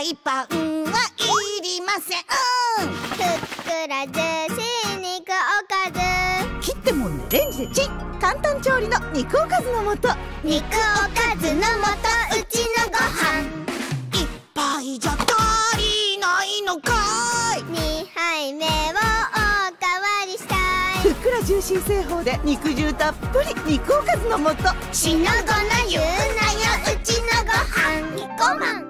イパンはいりません。ふっくらジューシー肉おかず。切ってもんでレンジでチン。簡単調理の肉おかずの素。肉おかずの素。うちのご飯。一杯じゃ足りないのかい。二杯目をおかわりしたい。ふっくらジューシー製法で肉汁たっぷり肉おかずの素。しのごの言うなよ。うちのご飯。キッコーマン。